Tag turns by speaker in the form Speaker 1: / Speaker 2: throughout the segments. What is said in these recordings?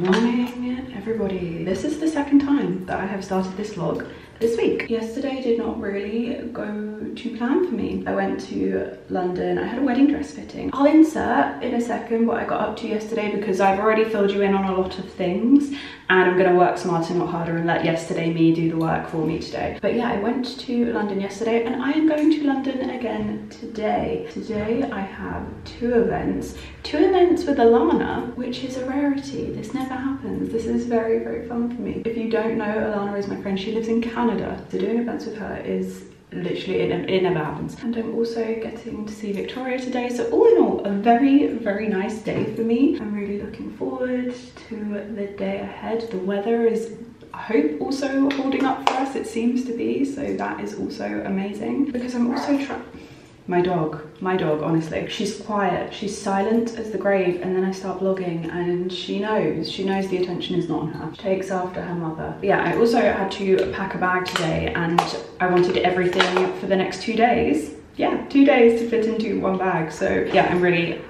Speaker 1: morning everybody. This is the second time that I have started this vlog this week. Yesterday did not really go to plan for me. I went to London, I had a wedding dress fitting. I'll insert in a second what I got up to yesterday because I've already filled you in on a lot of things and I'm gonna work smarter, not harder and let yesterday me do the work for me today. But yeah, I went to London yesterday and I am going to London again today. Today I have two events, two events with Allana, which is a rarity. This never happens. This is very, very fun for me. If you don't know, Allana is my friend. She lives in Canada Canada. So doing events with her is literally it, it, never happens and i'm also getting to see victoria today so all in all a very very nice day for me. I'm really looking forward to the day ahead. The weather is I hope also holding up for us it seems to be so that is also amazing. Because i'm also trying my dog my dog honestly. She's quiet she's silent as the grave and then i start vlogging and she knows she knows the attention is not on her. She takes after her mother. Yeah i also had to pack a bag today and i wanted everything for the next two days. Yeah two days to fit into one bag so yeah i'm really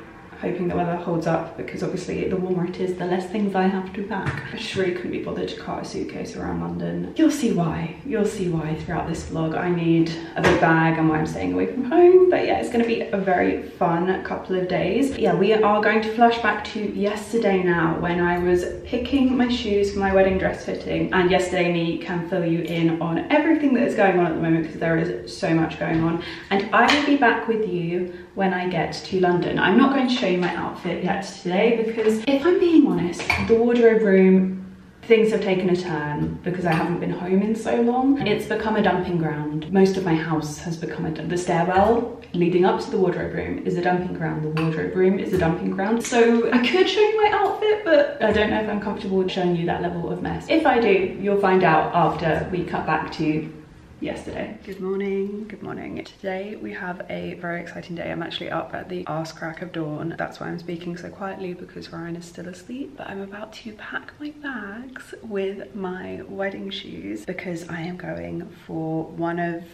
Speaker 1: hoping the weather holds up because obviously the warmer it is, the less things I have to pack. I just really couldn't be bothered to cart a suitcase around London. You'll see why. You'll see why throughout this vlog. I need a big bag and why I'm staying away from home. But yeah, it's gonna be a very fun couple of days. Yeah, we are going to flash back to yesterday now when I was picking my shoes for my wedding dress fitting. And yesterday me can fill you in on everything that is going on at the moment because there is so much going on. And I will be back with you when I get to London. I'm not going to show you my outfit yet today because if I'm being honest, the wardrobe room things have taken a turn because I haven't been home in so long. It's become a dumping ground. Most of my house has become a, the stairwell leading up to the wardrobe room is a dumping ground. The wardrobe room is a dumping ground. So I could show you my outfit, but I don't know if I'm comfortable showing you that level of mess. If I do, you'll find out after we cut back to yesterday. Good morning, good morning. Today we have a very exciting day. I'm actually up at the arse crack of dawn. That's why I'm speaking so quietly because Ryan is still asleep. But I'm about to pack my bags with my wedding shoes because I am going for one of,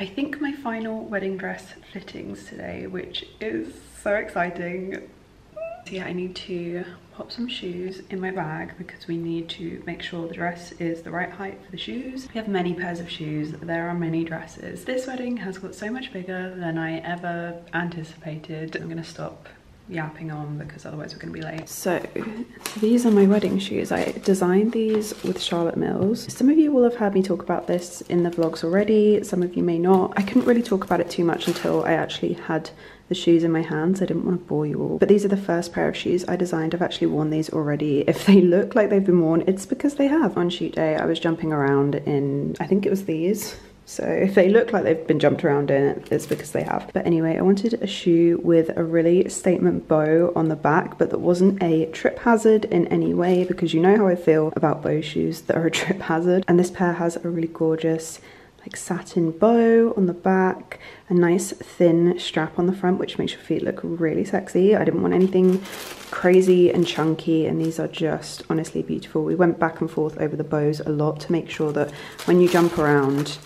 Speaker 1: I think my final wedding dress fittings today, which is so exciting. So yeah, I need to pop some shoes in my bag because we need to make sure the dress is the right height for the shoes. We have many pairs of shoes, there are many dresses. This wedding has got so much bigger than I ever anticipated. I'm gonna stop yapping on because otherwise we're going to be late. So these are my wedding shoes. I designed these with Charlotte Mills. Some of you will have heard me talk about this in the vlogs already. Some of you may not. I couldn't really talk about it too much until I actually had the shoes in my hands. I didn't want to bore you all. But these are the first pair of shoes I designed. I've actually worn these already. If they look like they've been worn, it's because they have. On shoot day, I was jumping around in, I think it was these. So if they look like they've been jumped around in, it, it's because they have. But anyway, I wanted a shoe with a really statement bow on the back, but that wasn't a trip hazard in any way because you know how I feel about bow shoes that are a trip hazard. And this pair has a really gorgeous like satin bow on the back, a nice thin strap on the front, which makes your feet look really sexy. I didn't want anything crazy and chunky, and these are just honestly beautiful. We went back and forth over the bows a lot to make sure that when you jump around,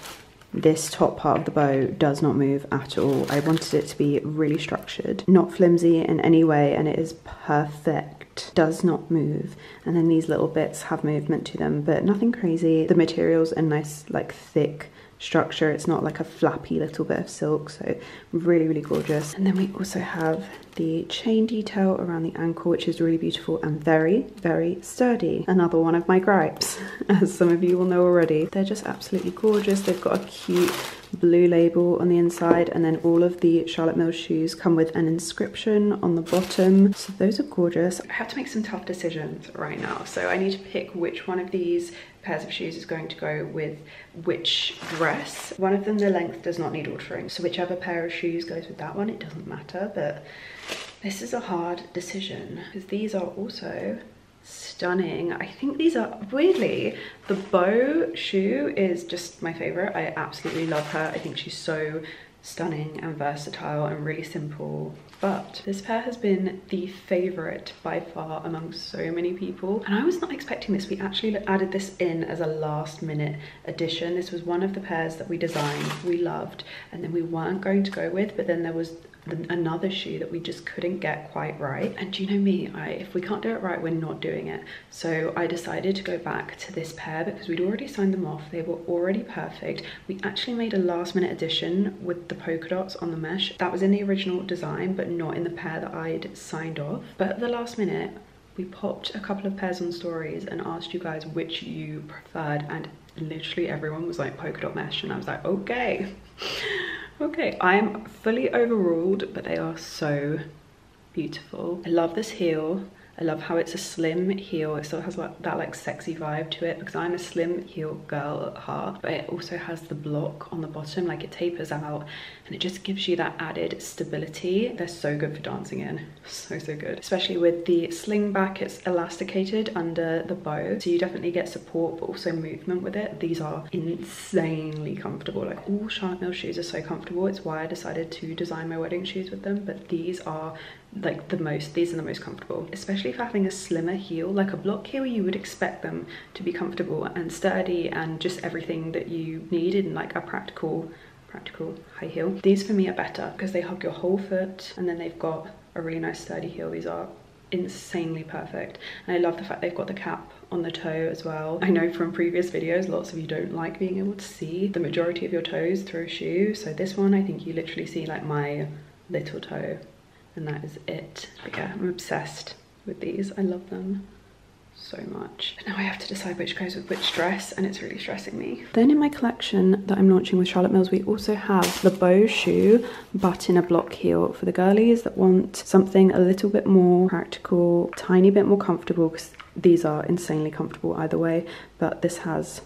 Speaker 1: this top part of the bow does not move at all. I wanted it to be really structured, not flimsy in any way, and it is perfect. Does not move. And then these little bits have movement to them, but nothing crazy. The material's a nice, like, thick structure. It's not like a flappy little bit of silk, so really, really gorgeous. And then we also have the chain detail around the ankle, which is really beautiful and very, very sturdy. Another one of my gripes, as some of you will know already. They're just absolutely gorgeous. They've got a cute blue label on the inside and then all of the Charlotte Mills shoes come with an inscription on the bottom. So those are gorgeous. I have to make some tough decisions right now. So I need to pick which one of these pairs of shoes is going to go with which dress. One of them, the length does not need altering. So whichever pair of shoes goes with that one, it doesn't matter. But this is a hard decision because these are also stunning. I think these are, weirdly, the bow shoe is just my favorite. I absolutely love her. I think she's so stunning and versatile and really simple but this pair has been the favorite by far among so many people. And I was not expecting this. We actually added this in as a last minute addition. This was one of the pairs that we designed we loved and then we weren't going to go with but then there was another shoe that we just couldn't get quite right. And you know me? I if we can't do it right we're not doing it. So I decided to go back to this pair because we'd already signed them off. They were already perfect. We actually made a last minute addition with the polka dots on the mesh. That was in the original design but not in the pair that I'd signed off. But at the last minute we popped a couple of pairs on stories and asked you guys which you preferred. And literally everyone was like polka dot mesh. And I was like okay Okay, I'm fully overruled, but they are so beautiful. I love this heel. I love how it's a slim heel. It still has like that like sexy vibe to it because I'm a slim heel girl at heart. But it also has the block on the bottom, like it tapers out and it just gives you that added stability. They're so good for dancing in. So, so good. Especially with the sling back, it's elasticated under the bow. So you definitely get support, but also movement with it. These are insanely comfortable. Like all Charlotte Mills shoes are so comfortable. It's why I decided to design my wedding shoes with them. But these are like the most these are the most comfortable especially for having a slimmer heel like a block heel you would expect them to be comfortable and sturdy and just everything that you need in like a practical practical high heel these for me are better because they hug your whole foot and then they've got a really nice sturdy heel these are insanely perfect and I love the fact they've got the cap on the toe as well. I know from previous videos lots of you don't like being able to see the majority of your toes through a shoe so this one I think you literally see like my little toe and that is it. But yeah, I'm obsessed with these. I love them so much. But now I have to decide which goes with which dress and it's really stressing me. Then in my collection that I'm launching with Charlotte Mills, we also have the bow shoe, but in a block heel for the girlies that want something a little bit more practical, tiny bit more comfortable because these are insanely comfortable either way, but this has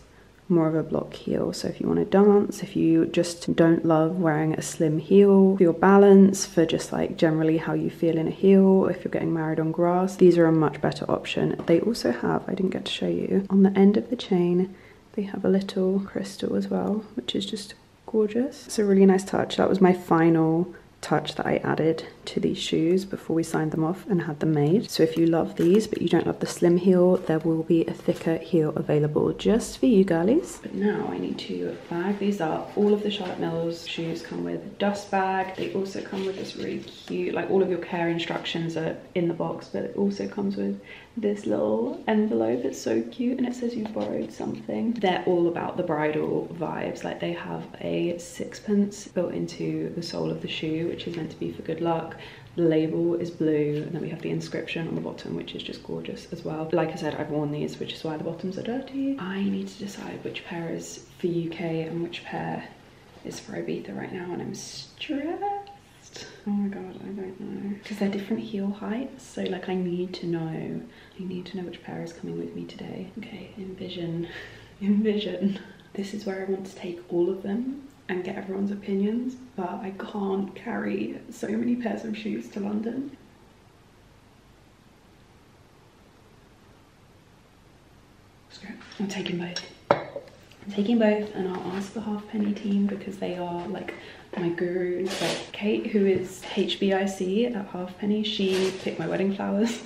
Speaker 1: more of a block heel. So if you want to dance, if you just don't love wearing a slim heel, for your balance, for just like generally how you feel in a heel, if you're getting married on grass, these are a much better option. They also have, I didn't get to show you, on the end of the chain, they have a little crystal as well, which is just gorgeous. It's a really nice touch. That was my final touch that I added to these shoes before we signed them off and had them made. So if you love these but you don't love the slim heel, there will be a thicker heel available just for you girlies. But now I need to bag these up. All of the Charlotte Mills shoes come with a dust bag. They also come with this really cute, like all of your care instructions are in the box, but it also comes with this little envelope. It's so cute and it says you borrowed something. They're all about the bridal vibes. Like they have a sixpence built into the sole of the shoe, which is meant to be for good luck. Label is blue and then we have the inscription on the bottom, which is just gorgeous as well. Like I said, I've worn these, which is why the bottoms are dirty. I need to decide which pair is for UK and which pair is for Ibiza right now and I'm stressed. Oh my god, I don't know. Because they're different heel heights, so like I need to know. I need to know which pair is coming with me today. Okay, envision, envision. This is where I want to take all of them and get everyone's opinions, but I can't carry so many pairs of shoes to London. I'm taking both. I'm taking both and I'll ask the halfpenny team because they are like my gurus like Kate who is HBIC at Halfpenny she picked my wedding flowers.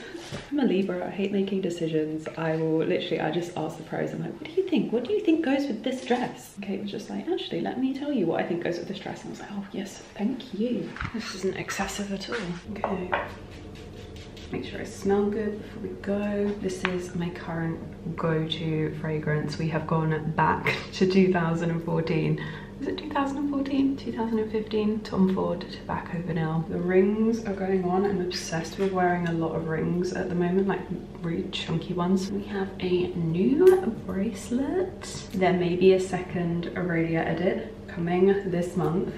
Speaker 1: I'm a Libra I hate making decisions. I will literally I just ask the pros I'm like what do you think? What do you think goes with this dress? Kate was just like actually let me tell you what I think goes with this dress. And I was like oh yes thank you. This isn't excessive at all. Okay. Make sure I smell good before we go. This is my current go-to fragrance. We have gone back to 2014 is it 2014 2015 tom ford tobacco vanilla. The rings are going on. I'm obsessed with wearing a lot of rings at the moment like really chunky ones. We have a new bracelet. There may be a second Orelia edit coming this month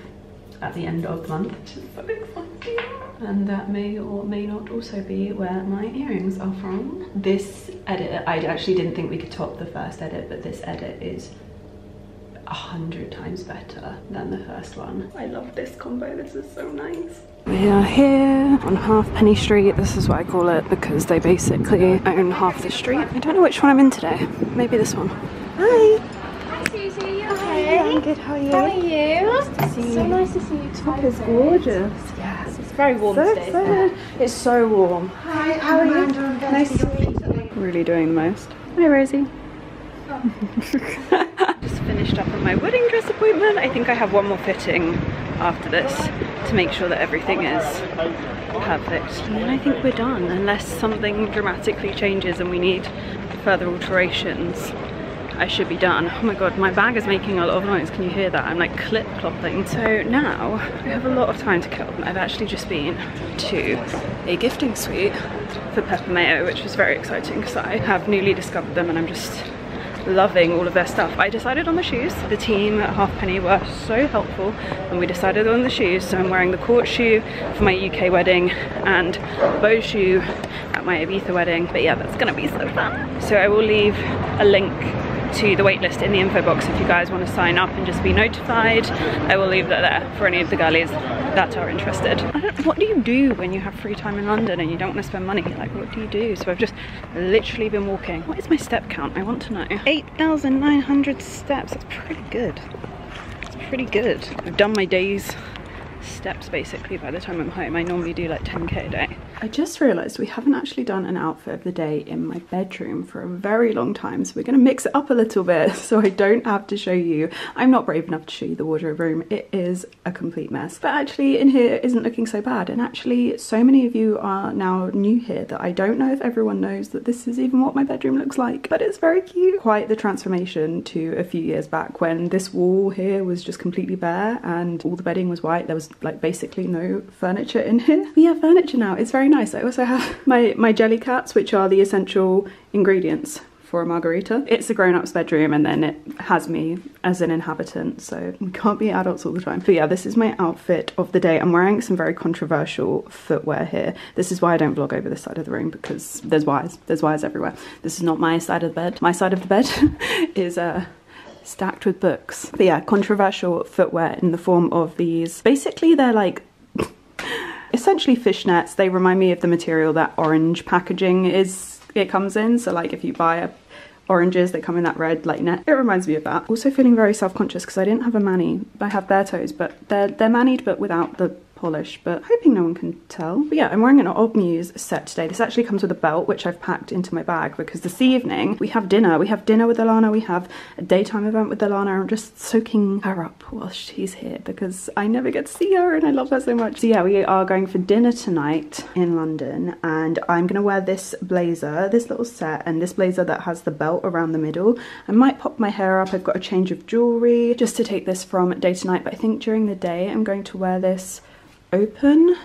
Speaker 1: at the end of the month. Which is so exciting. And that may or may not also be where my earrings are from. This edit i actually didn't think we could top the first edit but this edit is a hundred times better than the first one. I love this combo, this is so nice. We are here on Halfpenny Street. This is what I call it because they basically own half the street. I don't know which one I'm in today. Maybe this one. Hi.
Speaker 2: Hi Suzie, you okay?
Speaker 1: I'm good. How are you?
Speaker 2: How are you?
Speaker 1: Nice to see
Speaker 2: So
Speaker 1: you.
Speaker 2: nice to see you.
Speaker 1: Top is eh? gorgeous. Yes.
Speaker 2: It's very warm
Speaker 1: So
Speaker 2: today.
Speaker 1: excited. It's so warm.
Speaker 3: Hi, how are you?
Speaker 1: Nice to meet you. Really doing the most. Hi, Rosie. Just finished up on my wedding dress appointment. I think I have one more fitting after this to make sure that everything is perfect. And then I think we're done, unless something dramatically changes and we need further alterations. I should be done. Oh my god, my bag is making a lot of noise. Can you hear that? I'm like clip clopping. So now I have a lot of time to kill. I've actually just been to a gifting suite for Peppermayo, which was very exciting because I have newly discovered them and I'm just loving all of their stuff. I decided on the shoes. The team at Halfpenny were so helpful and we decided on the shoes. So I'm wearing the court shoe for my UK wedding and bow shoe at my Ibiza wedding. But yeah, that's gonna be so fun. So I will leave a link to the waitlist in the info box if you guys want to sign up and just be notified. I will leave that there for any of the girlies that are interested. What do you do when you have free time in London and you don't want to spend money? Like what do you do? So I've just literally been walking. What is my step count? I want to know. 8,900 steps. That's pretty good. That's pretty good. I've done my day's steps basically by the time I'm home. I normally do like 10k a day. I just realised we haven't actually done an outfit of the day in my bedroom for a very long time, so we're going to mix it up a little bit so I don't have to show you. I'm not brave enough to show you the wardrobe room. It is a complete mess. But actually in here isn't looking so bad and actually so many of you are now new here that I don't know if everyone knows that this is even what my bedroom looks like, but it's very cute. Quite the transformation to a few years back when this wall here was just completely bare and all the bedding was white. There was like basically no furniture in here. We have furniture now. It's very nice. I also have my, my jelly cats, which are the essential ingredients for a margarita. It's a grown-up's bedroom and then it has me as an inhabitant, so we can't be adults all the time. But yeah, this is my outfit of the day. I'm wearing some very controversial footwear here. This is why I don't vlog over this side of the room because there's wires. There's wires everywhere. This is not my side of the bed. My side of the bed is uh, stacked with books. But yeah, controversial footwear in the form of these. Basically, they're like essentially fishnets. They remind me of the material that orange packaging is it comes in. So like if you buy a oranges they come in that red like net it reminds me of that also feeling very self-conscious because i didn't have a mani i have bare toes but they're they're manied but without the polish but hoping no one can tell. But yeah i'm wearing an old muse set today. This actually comes with a belt which i've packed into my bag because this evening we have dinner. We have dinner with allana. We have a daytime event with allana. I'm just soaking her up while she's here because i never get to see her and i love her so much. So yeah we are going for dinner tonight in london and i'm gonna wear this blazer this little set and this blazer that has the belt around the middle. I might pop my hair up. I've got a change of jewelry just to take this from day to night but i think during the day i'm going to wear this open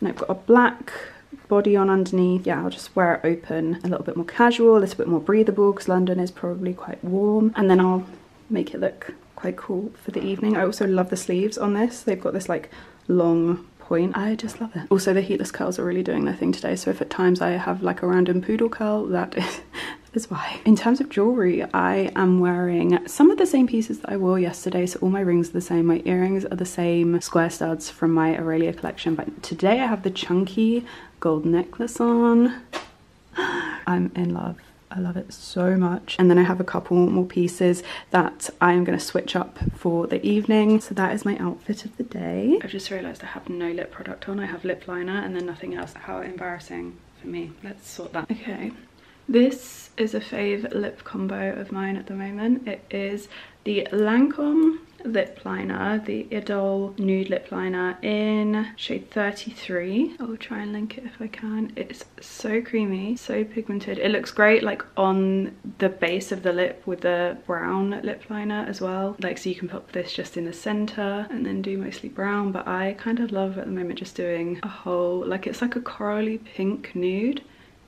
Speaker 1: and I've got a black body on underneath. Yeah, I'll just wear it open, a little bit more casual, a little bit more breathable because London is probably quite warm. And then I'll make it look quite cool for the evening. I also love the sleeves on this. They've got this like long point. I just love it. Also the heatless curls are really doing their thing today. So if at times I have like a random poodle curl, that is, is why. In terms of jewelry, I am wearing some of the same pieces that I wore yesterday. So all my rings are the same. My earrings are the same square studs from my Orelia collection. But today I have the chunky gold necklace on. I'm in love. I love it so much. And then I have a couple more pieces that I am going to switch up for the evening. So that is my outfit of the day. I've just realised I have no lip product on. I have lip liner and then nothing else. How embarrassing for me. Let's sort that. Okay. This is a fave lip combo of mine at the moment. It is the Lancome lip liner, the Idol nude lip liner in shade 33. I'll try and link it if I can. It's so creamy, so pigmented. It looks great like on the base of the lip with the brown lip liner as well. Like so you can put this just in the center and then do mostly brown, but I kind of love at the moment just doing a whole, like it's like a corally pink nude.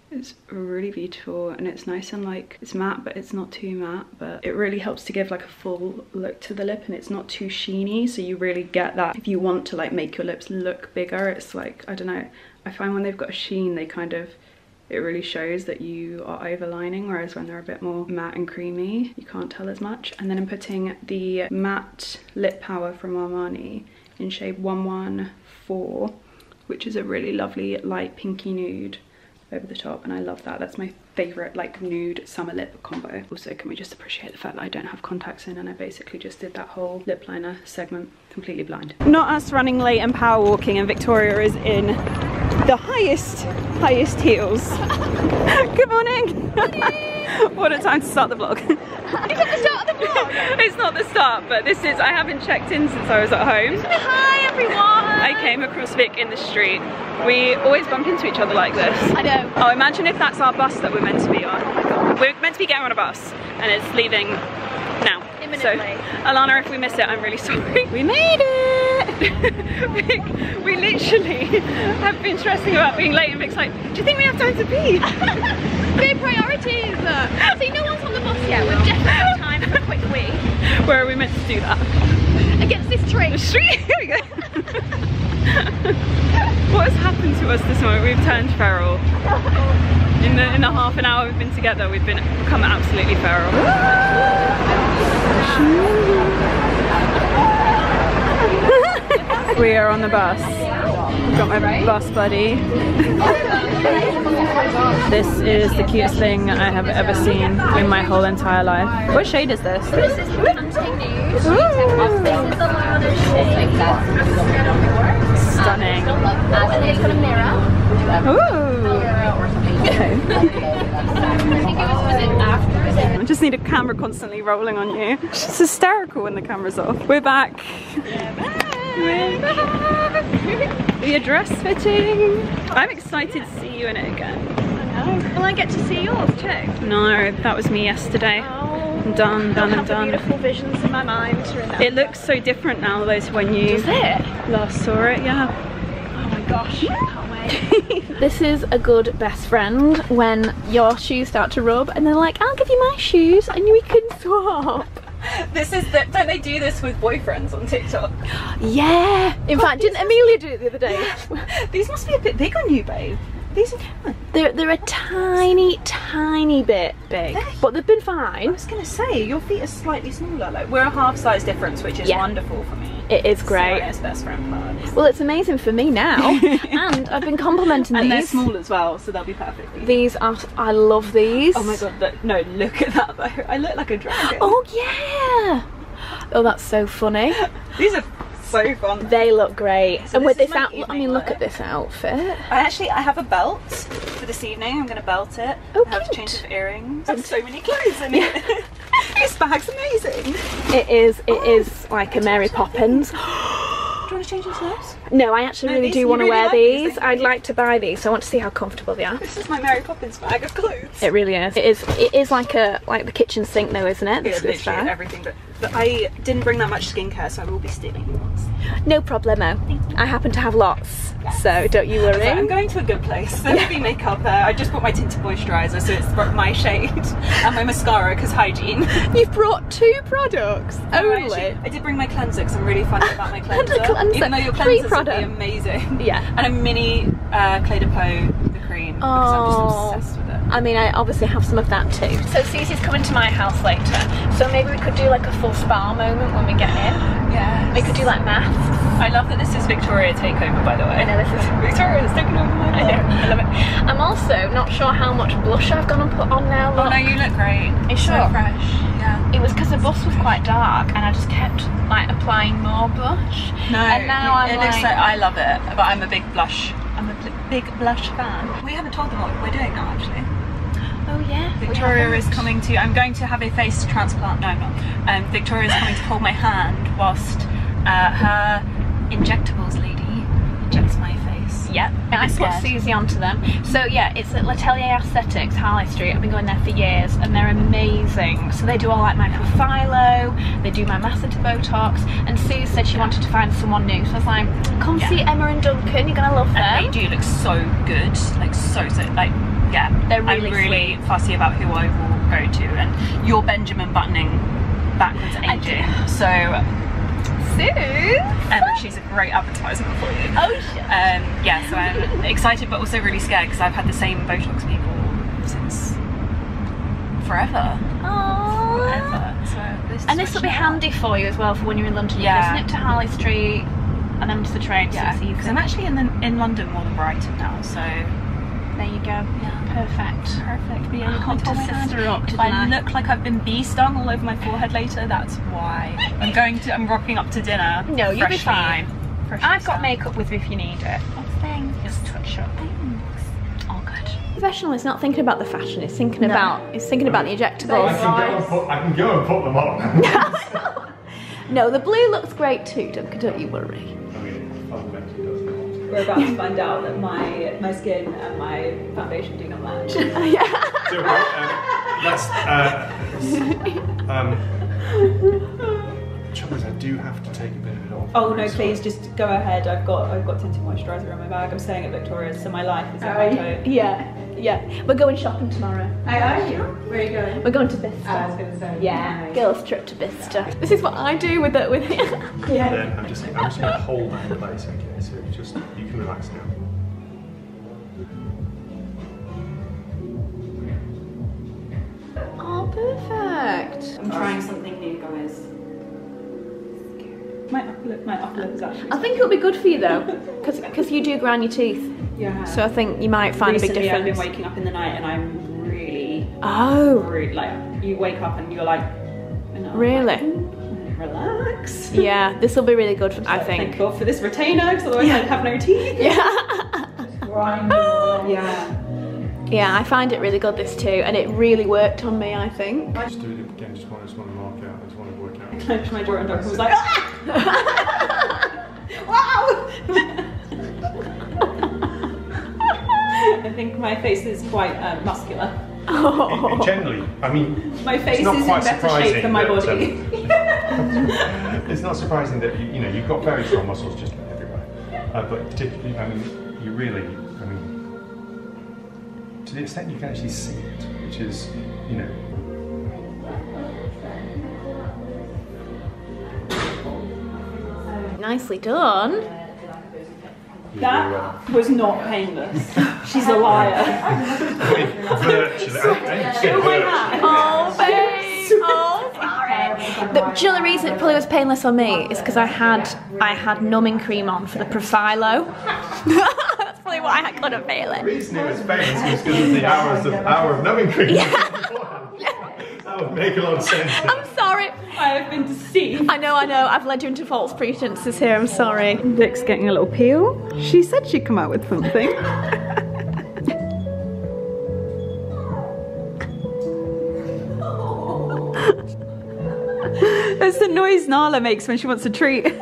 Speaker 1: It's really beautiful and it's nice and like, it's matte but it's not too matte but it really helps to give like a full look to the lip and it's not too sheeny so you really get that if you want to like make your lips look bigger it's like, I don't know, I find when they've got a sheen they kind of, it really shows that you are overlining whereas when they're a bit more matte and creamy you can't tell as much. And then I'm putting the matte lip power from Armani in shade 114 which is a really lovely light pinky nude over the top and I love that. That's my favourite like nude summer lip combo. Also, can we just appreciate the fact that I don't have contacts in and I basically just did that whole lip liner segment completely blind. Not us running late and power walking and Victoria is in the highest, highest heels. Good morning. what a time to start the vlog.
Speaker 2: Is it the start of the vlog?
Speaker 1: it's not the start, but this is, I haven't checked in since I was at home.
Speaker 2: Hi everyone!
Speaker 1: Came across Vic in the street. We always bump into each other like this.
Speaker 2: I know.
Speaker 1: Oh, imagine if that's our bus that we're meant to be on. Oh. We're meant to be getting on a bus and it's leaving now.
Speaker 2: Imminently.
Speaker 1: So, Allana, if we miss it, I'm really sorry. We made it! Vic, we literally have been stressing about being late and Vic's like, do you think we have time to pee?
Speaker 2: Big priorities! See, no one's on the bus yet. We've definitely got time for a quick wee.
Speaker 1: Where are we meant to do that?
Speaker 2: Against this tree.
Speaker 1: The street, here we go. what has happened to us this morning? We've turned feral. In the, in the half an hour we've been together, we've been become absolutely feral. we are on the bus. Got my bus buddy. this is the cutest thing I have ever seen in my whole entire life. What shade is this?
Speaker 2: This is the Hunting News. This is the loudest shade.
Speaker 1: Stunning.
Speaker 2: And it's got a mirror.
Speaker 1: Ooh. Okay.
Speaker 2: I think it was, was it after? Is it?
Speaker 1: I just need a camera constantly rolling on you. It's hysterical when the camera's off. We're back. We're back. The dress fitting. I'm excited to see you in it again. I know.
Speaker 2: Will I get to see yours too?
Speaker 1: No, that was me yesterday.
Speaker 2: Oh.
Speaker 1: Done, done, and done.
Speaker 2: beautiful visions in my mind remember.
Speaker 1: It looks so different now though to when you
Speaker 2: it?
Speaker 1: last saw it, yeah.
Speaker 2: Oh my gosh, I can't wait. this is a good best friend when your shoes start to rub and they're like, I'll give you my shoes and we can swap.
Speaker 1: This is the, don't they do this with boyfriends on TikTok?
Speaker 2: Yeah. In fact, didn't Amelia do it the other day?
Speaker 1: These must be a bit big on you, babe. These are.
Speaker 2: They're, they're a tiny, tiny bit big, but they've been fine.
Speaker 1: I was gonna say your feet are slightly smaller. Like we're a half size difference, which is
Speaker 2: Yeah.
Speaker 1: wonderful for me.
Speaker 2: It is great.
Speaker 1: Sarah's best friend part.
Speaker 2: Well, it's amazing for me now, and I've been complimenting
Speaker 1: And they're small as well, so they'll be perfect.
Speaker 2: These are, I love these.
Speaker 1: Oh my god, no, look at that though. I look like a dragon.
Speaker 2: Oh yeah. Oh, that's so funny.
Speaker 1: These are so fun.
Speaker 2: They look great.
Speaker 1: So
Speaker 2: and with
Speaker 1: this is
Speaker 2: this
Speaker 1: my
Speaker 2: out, I mean, look at this outfit.
Speaker 1: I actually, I have a belt for this evening. I'm gonna belt it.
Speaker 2: Oh,
Speaker 1: I have a change of earrings. And so many clothes in it. this bag's amazing.
Speaker 2: It is. It oh. is like a Mary Poppins.
Speaker 1: Do you want to change your clothes?
Speaker 2: No, I actually
Speaker 1: No,
Speaker 2: really do want to
Speaker 1: really
Speaker 2: wear
Speaker 1: like these,
Speaker 2: these. I'd like to buy these. So I want to see how comfortable they are.
Speaker 1: This is my Mary Poppins bag of clothes.
Speaker 2: It really is. It is. It is like a like the kitchen sink, though, isn't it?
Speaker 1: Yeah,
Speaker 2: This, this
Speaker 1: literally
Speaker 2: bag.
Speaker 1: everything, but, but I didn't bring that much skincare, so I will be stealing yours.
Speaker 2: No problemo. I happen to have lots, so don't you worry.
Speaker 1: I'm going to a good place. There will be makeup there. I just bought my tinted moisturiser, so it's my shade, and my mascara because hygiene.
Speaker 2: You've brought two products
Speaker 1: I
Speaker 2: only.
Speaker 1: actually- I did bring my cleanser because I'm really funny about my cleanser.
Speaker 2: cleanser.
Speaker 1: Even though your
Speaker 2: Free
Speaker 1: cleansers would be amazing.
Speaker 2: Yeah.
Speaker 1: And a mini uh, Clé de Peau, the cream, because I'm
Speaker 2: Oh.
Speaker 1: just obsessed with it.
Speaker 2: I mean, I obviously have some of that too. So Cece's coming to my house later, so maybe we could do like a full spa moment when we get in.
Speaker 1: Yeah.
Speaker 2: We could do like maths.
Speaker 1: I love that this is Victoria takeover, by the way.
Speaker 2: I know this is.
Speaker 1: Victoria's taking over my
Speaker 2: I know, I love it. I'm also not sure how much blush I've gone and put on now.
Speaker 1: Oh
Speaker 2: Look.
Speaker 1: no, you look great.
Speaker 2: Are you
Speaker 1: So fresh. Yeah.
Speaker 2: It was because the bus was quite dark, and I just kept like applying more blush.
Speaker 1: No,
Speaker 2: and now I'm
Speaker 1: it looks
Speaker 2: like,
Speaker 1: like I love it, but I'm a big blush. I'm a big blush fan. We haven't told them what we're doing now, actually.
Speaker 2: Oh yeah,
Speaker 1: Victoria is coming to. I'm going to have a face transplant. No, I'm not. Um, Victoria is coming to hold my hand whilst uh, her injectables lady injects my face.
Speaker 2: Yep, I put. Suzie onto them. So yeah, it's at L'Atelier Aesthetics, Harley Street. I've been going there for years, and they're amazing. So they do all like my Profhilo, they do my massive Botox, and Sue said she wanted to find someone new. So I was like, come
Speaker 1: Yeah.
Speaker 2: see Emma and Duncan. You're gonna love them.
Speaker 1: And they do look so good, like so so like yeah.
Speaker 2: They're really
Speaker 1: I'm really fussy about who I will go to, and you're Benjamin buttoning backwards aging. So
Speaker 2: Sue.
Speaker 1: Emma, she's a great advertisement for you.
Speaker 2: Oh shit.
Speaker 1: Um, yeah, so I'm excited but also really scared because I've had the same Botox people since forever.
Speaker 2: Aww.
Speaker 1: Forever. So
Speaker 2: And this will be
Speaker 1: up.
Speaker 2: handy for you as well for when you're in London.
Speaker 1: Yeah.
Speaker 2: You can snip to Harley Street and then to the train.
Speaker 1: Yeah, because
Speaker 2: can.
Speaker 1: I'm actually in the, in London more than Brighton now, so
Speaker 2: There you go. Yeah, perfect.
Speaker 1: Perfect. But yeah, you
Speaker 2: Oh,
Speaker 1: can't
Speaker 2: I told
Speaker 1: my
Speaker 2: my
Speaker 1: sister up.
Speaker 2: If I
Speaker 1: I look like I've been bee stung all over my forehead later, that's why. I'm going to, I'm rocking up to dinner.
Speaker 2: No, you'll be
Speaker 1: freshly-
Speaker 2: fine.
Speaker 1: freshly
Speaker 2: I've got
Speaker 1: sun.
Speaker 2: makeup with me if you need it.
Speaker 1: Oh, thanks.
Speaker 2: Just touch up.
Speaker 1: All good.
Speaker 2: Professional is not thinking about the fashion, it's thinking about it's thinking about the
Speaker 3: I
Speaker 2: injectables.
Speaker 3: can, go and put, I can go and put them on.
Speaker 2: No, the blue looks great too, don't, don't you worry.
Speaker 1: We're about to find out that my my skin and my foundation do not match.
Speaker 3: So, right, um, let's. Uh, um, trouble is, I do have to take a bit of it off.
Speaker 1: Oh no,
Speaker 3: Sorry.
Speaker 1: please just go ahead. I've got I've got tinted moisturiser in my bag. I'm staying at Victoria's, so my life is in my coat.
Speaker 2: Yeah, yeah. We're going shopping tomorrow.
Speaker 1: I are you? Where are you going?
Speaker 2: We're going to Bicester.
Speaker 1: gonna say.
Speaker 2: yeah, girls trip to Bicester. This is what I do with it with it.
Speaker 1: Yeah.
Speaker 3: Then I'm just, I'm just going to hold that in place, okay? So just, you can relax now.
Speaker 2: Oh, perfect.
Speaker 1: I'm trying something new, guys. My upper lip, my upper lip is actually.
Speaker 2: I think it'll be good for you though, because you do grind your teeth.
Speaker 1: yeah.
Speaker 2: So I think you might find
Speaker 1: Recently,
Speaker 2: a big difference.
Speaker 1: I've been waking up in the night and I'm really,
Speaker 2: Oh,
Speaker 1: really like you wake up and you're like, and I'm
Speaker 2: really?
Speaker 1: like, "Mm, relax.
Speaker 2: Yeah, this will be really good. For I
Speaker 1: Thank
Speaker 2: think.
Speaker 1: God for this retainer, because otherwise I'd have no teeth.
Speaker 2: Yeah.
Speaker 1: Yeah.
Speaker 2: yeah, I find it really good this too, and it really worked on me. I think.
Speaker 3: Just do it again, just want, just want to mark out, I just want to work out.
Speaker 1: Clenched my jaw and doctor was like, ah! wow! I think my face is quite uh, muscular.
Speaker 2: Oh.
Speaker 3: Generally, I mean,
Speaker 1: My face
Speaker 3: not
Speaker 1: is in
Speaker 3: quite
Speaker 1: better shape than my
Speaker 3: that,
Speaker 1: body.
Speaker 3: um, it's not surprising that you, you know you've got very strong muscles just about everywhere, uh, but particularly, I mean, you really, I mean, to the extent you can actually see it, which is, you know,
Speaker 2: Nicely done.
Speaker 1: that was not painless. She's a liar.
Speaker 3: virtually. I, I said virtually.
Speaker 2: Oh, babe. Oh, sorry. The, do you know the reason it probably was painless on me is because I had I had numbing cream on for the Profhilo. That's probably why I couldn't feel it.
Speaker 3: The
Speaker 2: it.
Speaker 3: reason it was famous was because of the hours of hour of numbing cream. Yeah. that would make a lot of sense.
Speaker 2: I'm sorry.
Speaker 1: I have been deceived.
Speaker 2: I know, I know. I've led you into false pretenses here. I'm sorry.
Speaker 1: Vic's getting a little peel. She said she'd come out with something. That's the noise Nala makes when she wants a treat.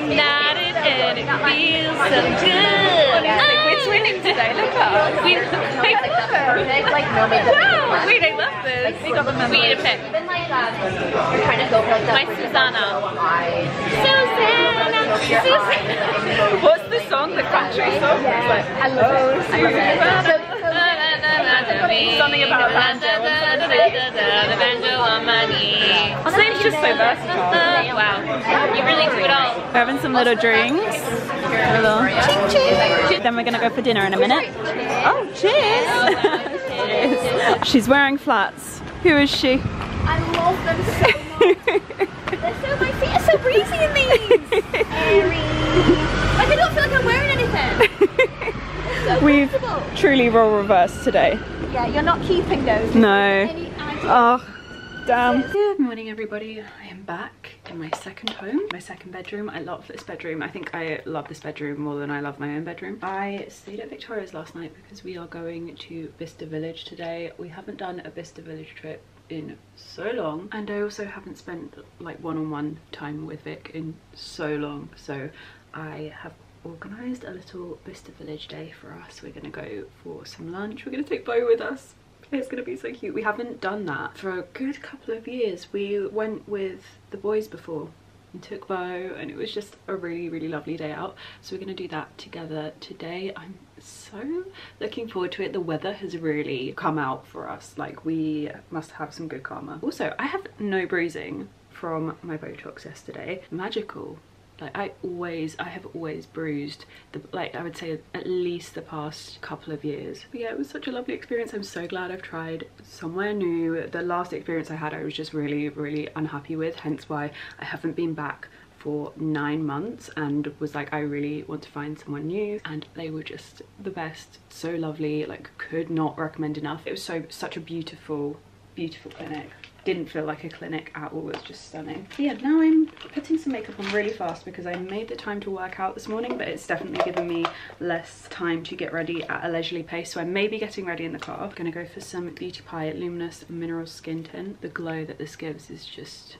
Speaker 4: Reunited and it feels so good.
Speaker 1: We're twinning today, look up.
Speaker 4: We,
Speaker 5: like no makeup.
Speaker 4: wow, wait, I love this. We got the we need a pick.
Speaker 5: Even like um, you're trying to go for like that.
Speaker 4: My Susanna.
Speaker 5: Eyes.
Speaker 4: Susanna, Susanna.
Speaker 1: What's the song? The country song? It's like,
Speaker 5: I love oh, it. I love it. So,
Speaker 1: Something about banjo.
Speaker 4: The banjo on my knee.
Speaker 1: His name's just so versatile.
Speaker 4: Wow, you really do it all.
Speaker 1: We're having some little drinks. Little ching ching. Then we're gonna go for dinner in a minute. Oh, cheers! cheers. She's wearing flats. Who is she?
Speaker 5: I love them so much. They're so my feet are so breezy in these. Airy. Like I don't feel like I'm wearing anything. So
Speaker 1: We've truly role reversed today.
Speaker 5: Yeah, you're not keeping those.
Speaker 1: No. Oh, damn. Good morning, everybody. I am back in my second home, my second bedroom. I love this bedroom. I think I love this bedroom more than I love my own bedroom. I stayed at Victoria's last night because we are going to Bicester Village today. We haven't done a Bicester Village trip in so long and I also haven't spent like one-on-one time with Vic in so long so I have organised a little Bicester Village day for us. We're gonna go for some lunch. We're gonna take Bo with us. It's gonna be so cute. We haven't done that for a good couple of years. We went with the boys before and took Bo and it was just a really really lovely day out. So we're gonna do that together today. I'm so looking forward to it. The weather has really come out for us. Like we must have some good karma. Also, I have no bruising from my Botox yesterday. Magical Like I always, I have always bruised, the, like I would say at least the past couple of years. But yeah, it was such a lovely experience. I'm so glad I've tried somewhere new. The last experience I had, I was just really, really unhappy with, hence why I haven't been back for nine months and was like I really want to find someone new and they were just the best so lovely like could not recommend enough it was so such a beautiful beautiful clinic didn't feel like a clinic at all it was just stunning. Yeah now i'm putting some makeup on really fast because i made the time to work out this morning but it's definitely given me less time to get ready at a leisurely pace. So i may be getting ready in the car. I'm gonna go for some beauty pie luminous mineral skin tint. The glow that this gives is just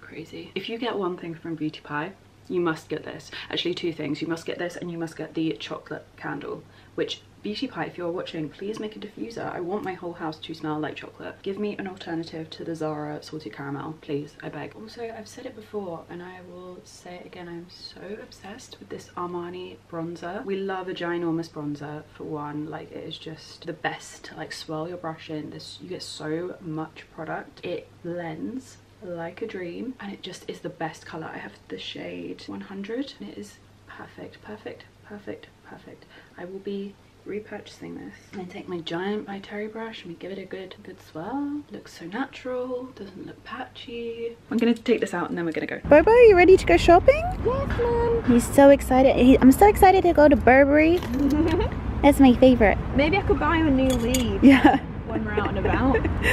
Speaker 1: crazy. If you get one thing from beauty pie you must get this. Actually two things. You must get this and you must get the chocolate candle which Beauty Pie, if you're watching, please make a diffuser. I want my whole house to smell like chocolate. Give me an alternative to the Zara salted caramel, please, I beg. Also, I've said it before and I will say it again, I'm so obsessed with this Armani bronzer. We love a ginormous bronzer for one, like it is just the best to like swirl your brush in. This You get so much product. It blends like a dream and it just is the best color. I have the shade 100 and it is perfect, perfect, perfect, perfect. I will be repurchasing this and then take my giant by Terry brush and we give it a good good swirl looks so natural doesn't look patchy i'm gonna take this out and then we're gonna go
Speaker 6: Bobo, are you ready to go shopping?
Speaker 5: Yes, mom.
Speaker 6: He's so excited. He, I'm so excited to go to Burberry. That's my favorite.
Speaker 2: Maybe I could buy him a new lead
Speaker 6: Yeah.
Speaker 2: when we're out and about.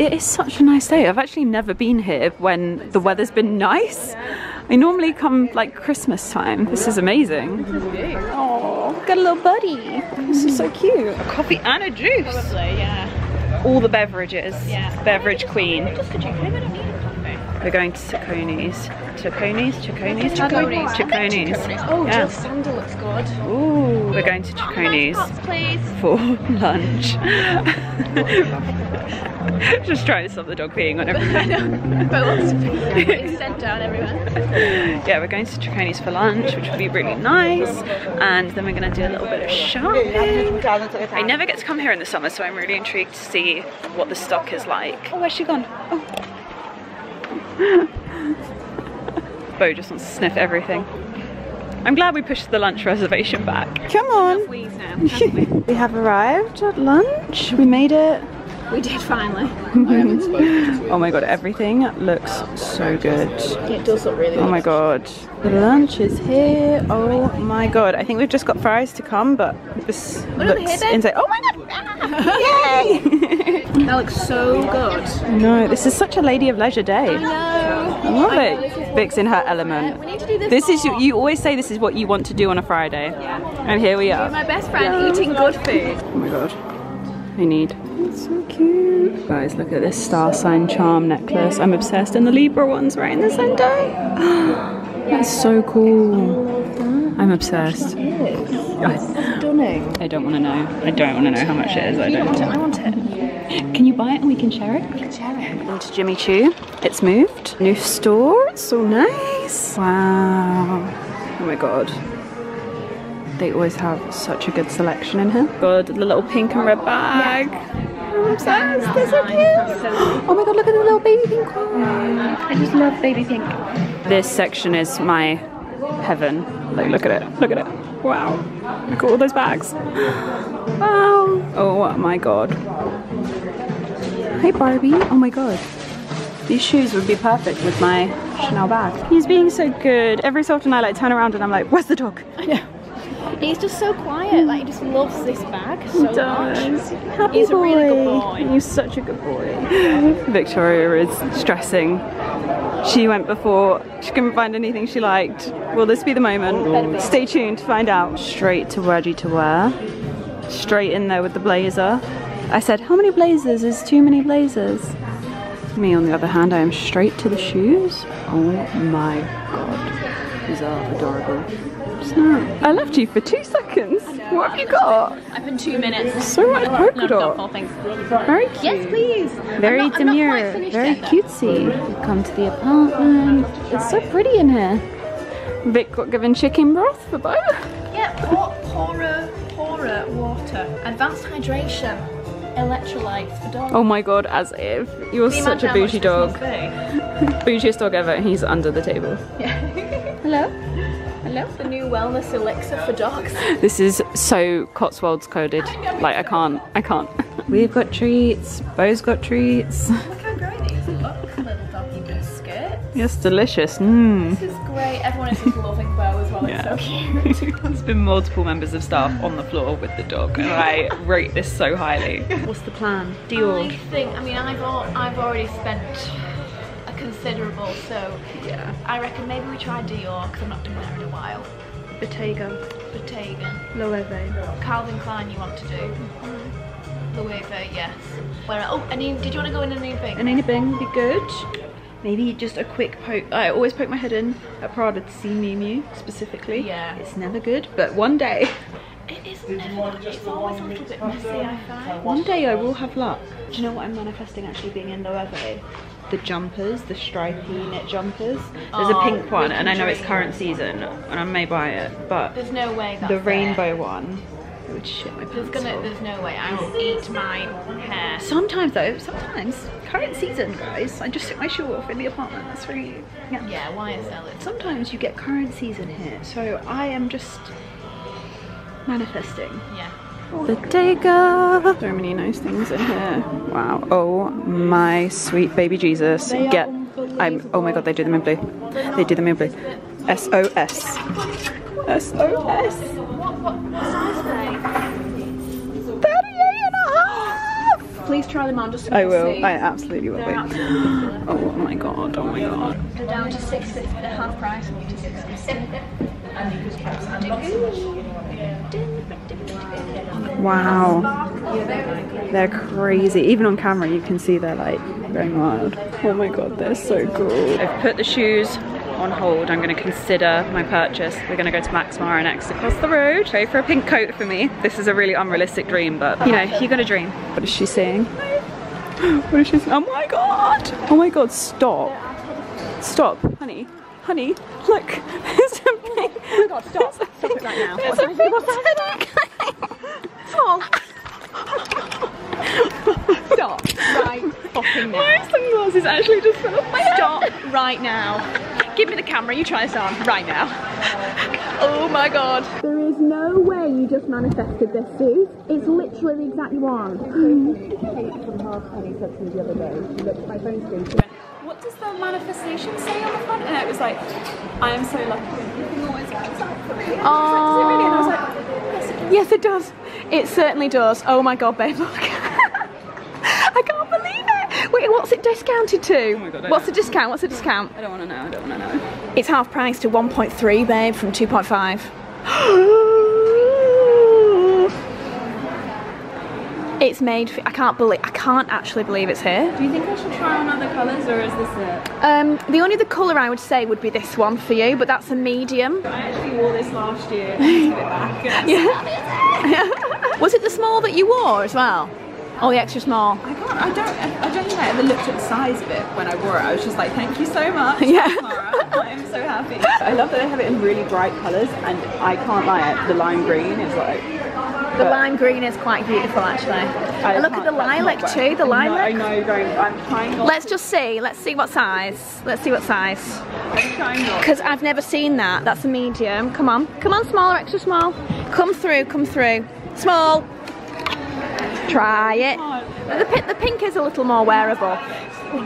Speaker 1: it is such a nice day i've actually never been here when the weather's been nice i normally come like christmas time this is amazing oh got a little buddy this is so cute a coffee and a juice
Speaker 2: Probably, yeah.
Speaker 1: all the beverages
Speaker 2: Yeah.
Speaker 1: beverage queen
Speaker 2: Just a drink. Maybe I don't need a coffee.
Speaker 1: We're going to Tacconi's. Tacconi's? Tacconi's? Tacconi's? Tacconi's.
Speaker 2: Oh,
Speaker 1: Yeah.
Speaker 2: Jil Sander looks good.
Speaker 1: Ooh, we're going to
Speaker 2: please.
Speaker 1: for lunch. Just trying to stop the dog peeing on everything.
Speaker 2: But to be it's sent down everywhere.
Speaker 1: Yeah, we're going to Tacconi's for lunch, which will be really nice. And then we're going to do a little bit of shopping. I never get to come here in the summer, so I'm really intrigued to see what the stock is like. Oh, where's she gone? Oh. Bo just wants to sniff everything. I'm glad we pushed the lunch reservation back. Come on.
Speaker 2: Now.
Speaker 1: we have arrived at lunch. We made it.
Speaker 2: we did finally.
Speaker 1: Oh my god, everything looks so good.
Speaker 2: It does look really
Speaker 1: Oh my god. The lunch is here. Oh my god. I think we've just got fries to come, but this looks insane. Oh my god! Ah! Yay!
Speaker 2: That looks so good.
Speaker 1: no, this is such a lady of leisure day.
Speaker 2: No.
Speaker 1: I love it. Vic's in her element.
Speaker 2: We need to do this.
Speaker 1: This is
Speaker 2: more.
Speaker 1: you always say this is what you want to do on a Friday. Yeah. And here we are.
Speaker 2: My best friend eating good food.
Speaker 1: Oh my god. I need. It's so cute. Guys, look at this star sign charm necklace. I'm obsessed. And the Libra one's right in the center. That's so cool. I'm obsessed.
Speaker 6: Stunning.
Speaker 1: I don't want to know. I don't want to know how much it is. I don't. I want it. Can you buy it and we can share it? We can share it. Into Jimmy Choo. It's moved. New store. It's so nice. Wow. Oh my god. They always have such a good selection in here. God, the little pink and red bag. Oh, I'm obsessed. They're so cute. Oh my god, look at the little baby pink one. I just love baby pink. This section is my heaven. Like, look at it. Look at it. Wow. Look at all those bags. Wow. Oh my god. Hi Barbie. Oh my god. These shoes would be perfect with my Chanel bag. He's being so good. Every so often I like turn around and I'm like, where's the dog? I know.
Speaker 2: He's just so quiet. Like he just loves this bag so much.
Speaker 1: Happy
Speaker 2: He's a really good boy.
Speaker 1: He's such a good boy. Victoria is stressing. She went before. She couldn't find anything she liked. Will this be the moment? Stay tuned to find out. Straight to ready to wear. Straight in there with the blazer. I said, how many blazers is too many blazers? Me, on the other hand, I am straight to the shoes. Oh my god. These are adorable. Snap. I left you for two seconds. What have you got?
Speaker 2: I've been two minutes.
Speaker 1: So much polka dot. Very cute.
Speaker 2: Yes, please.
Speaker 1: Very
Speaker 2: I'm not- I'm
Speaker 1: demure. Very
Speaker 2: yet,
Speaker 1: cutesy. Come to the apartment. It's so pretty in here. Vic got given chicken broth for both.
Speaker 2: Yeah, pour, poorer, poorer water. Advanced hydration. Electrolytes for dogs.
Speaker 1: Oh my god, as if. You're
Speaker 2: Can
Speaker 1: such
Speaker 2: imagine
Speaker 1: a
Speaker 2: how
Speaker 1: bougie dog.
Speaker 2: must be?
Speaker 1: Bougiest dog ever, and he's under the table.
Speaker 6: Hello? Hello?
Speaker 2: The new wellness elixir for dogs.
Speaker 1: This is so Cotswolds coded. Like I can't, I can't. We've got treats. Bo's got treats.
Speaker 2: Biscuit.
Speaker 1: Yes, delicious. Mmm.
Speaker 2: This is great. Everyone is just loving Bo as well.
Speaker 1: Yeah.
Speaker 2: It's so cute.
Speaker 1: There's been multiple members of staff on the floor with the dog, and I rate this so highly. What's the plan?
Speaker 2: I
Speaker 1: Dior.
Speaker 2: think. I mean, I've al- I've already spent a considerable, so
Speaker 1: Yeah.
Speaker 2: I reckon maybe we try Dior because I've not been there in a while.
Speaker 1: Bottega.
Speaker 2: Bottega,
Speaker 1: Loewe.
Speaker 2: Calvin Klein. You want to do? Mm-hmm. Loewe, yes. Where? Oh, and you, did you want to go in a new thing?
Speaker 1: And anything would be good. Maybe just a quick poke. I always poke my head in at Prada to see Miu Miu specifically.
Speaker 2: Yeah.
Speaker 1: It's never good, but one day,
Speaker 2: It is never. It's always a little bit messy. I find.
Speaker 1: one day I will have luck. Do you know what I'm manifesting actually being in Loewe? The jumpers, the stripy knit jumpers. There's a
Speaker 2: Oh,
Speaker 1: pink one, and I know it's current season, and I may buy it, but
Speaker 2: There's no way that's
Speaker 1: the rainbow one, would shit my
Speaker 2: There's
Speaker 1: pants.
Speaker 2: gonna. There's no way. I will eat my hair.
Speaker 1: Sometimes though, sometimes current season, guys. I just took my shoe off in the apartment. That's really yeah.
Speaker 2: Yeah, YSL. It's
Speaker 1: Sometimes you get current season here, so I am just manifesting.
Speaker 2: yeah.
Speaker 1: The Bottega. So many nice things in here. Wow. Oh my sweet baby Jesus. Get. I'm. Oh my God. They do them in blue. They do them in blue. S O S. S O S.
Speaker 2: What, what, what size are they?
Speaker 1: 38 and a half.
Speaker 2: Please try them on just
Speaker 1: I will.
Speaker 2: see.
Speaker 1: I absolutely will.
Speaker 2: Absolutely.
Speaker 1: Oh my God. Oh my God.
Speaker 2: They're down to six fifty, the half price to six fifty.
Speaker 1: Wow. They're crazy. Even on camera, you can see they're like going wild. Oh my god, they're so cool. I've put the shoes on hold. I'm going to consider my purchase. We're going to go to Max Mara next across the road. Go for a pink coat for me. This is a really unrealistic dream, but you know, you gotta dream. What is she saying? What is she saying? Oh my god! Oh my god, stop. Stop, honey. Honey, look. There's a pink. Oh my god, stop. Stop it right now. There's a pink Oh.
Speaker 2: Stop right fucking now.
Speaker 1: My sunglasses actually just fell off my head.
Speaker 2: Stop right now. Give me the camera, you try this on right now. Oh my god.
Speaker 5: There is no way you just manifested this, Sue. It's literally the exact one.
Speaker 1: What does the manifestation say on the front? And it was like, I am so lucky. Everything always works out for me. And I was like,
Speaker 2: Yes, it does. It certainly does. Oh my god, babe, look. I can't believe it. Wait, what's it discounted to?
Speaker 1: Oh my God,
Speaker 2: what's
Speaker 1: know.
Speaker 2: the discount? What's the discount?
Speaker 1: I don't want to know. I don't want to know.
Speaker 2: It's half price to 1.3, babe, from 2.5. It's made. For, I can't believe. I can't actually believe it's here.
Speaker 1: Do you think I should try on other colours or is this it?
Speaker 2: Um, the only other colour I would say would be this one for you, but that's a medium.
Speaker 1: I actually wore this last year. I need to get it back.
Speaker 2: Yeah. Was it the small that you wore as well? Or the extra small?
Speaker 1: I can't. I don't. I don't think I ever looked at the size of it when I wore it. I was just like, thank you so much.
Speaker 2: Yeah.
Speaker 1: I am so happy. I love that they have it in really bright colours, and I can't lie. it. The lime green is like.
Speaker 2: The lime green is quite beautiful actually.
Speaker 1: I
Speaker 2: And look at the lilac too, the
Speaker 1: I know-
Speaker 2: lilac.
Speaker 1: I know, going. I'm trying not.
Speaker 2: Let's just see. Let's see what size. Let's see what size.
Speaker 1: I'm trying not.
Speaker 2: Because I've never seen that. That's a medium. Come on. Come on, small or extra small. Come through, come through. Small. Try it. The, the pink is a little more wearable.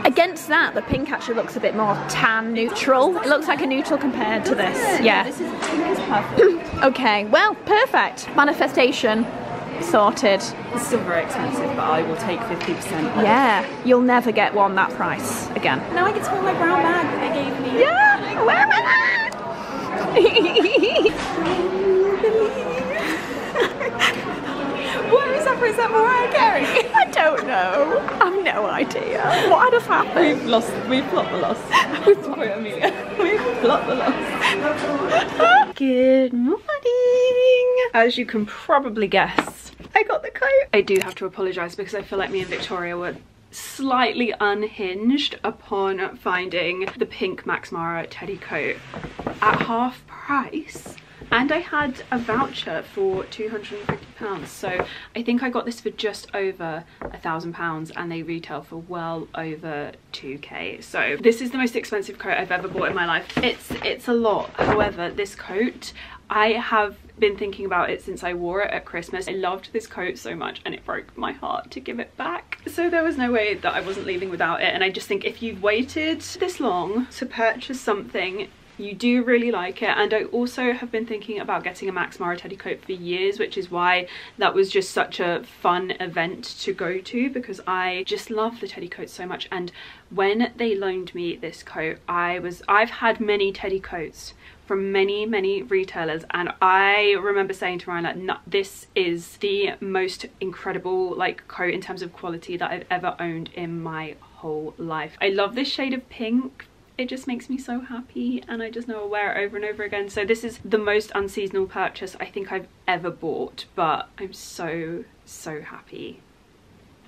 Speaker 2: Against that, the pink actually looks a bit more tan neutral. It looks like a neutral compared to this. Yeah.
Speaker 1: This is pink is perfect.
Speaker 2: Okay, well, perfect. Manifestation sorted.
Speaker 1: It's still very expensive, but I will take 50%.
Speaker 2: Yeah, you'll never get one that price again.
Speaker 1: Now I get to wear my brown bag that they gave me.
Speaker 2: Yeah, where am I?
Speaker 1: What is that? Is that Mariah Carey?
Speaker 2: I don't know. I've no idea. What had have happened?
Speaker 1: We've lost. We've plot the loss. We've Amelia. We've plot the loss. Good morning. As you can probably guess, I got the coat. I do have to apologise because I feel like me and Victoria were slightly unhinged upon finding the pink Max Mara teddy coat at half price and I had a voucher for 250 pounds. So I think I got this for just over a thousand pounds and they retail for well over 2k so this is the most expensive coat I've ever bought in my life. It's it's a lot. However this coat I have been thinking about it since I wore it at Christmas. I loved this coat so much and it broke my heart to give it back. So there was no way that I wasn't leaving without it. And I just think if you've waited this long to purchase something you do really like it and I also have been thinking about getting a Max Mara teddy coat for years which is why that was just such a fun event to go to because I just love the teddy coat so much and when they loaned me this coat I was I've had many teddy coats from many many retailers and I remember saying to Ryan like this is the most incredible like coat in terms of quality that I've ever owned in my whole life. I love this shade of pink it just makes me so happy and I just know I'll wear it over and over again. So this is the most unseasonal purchase I think I've ever bought, but I'm so, so happy.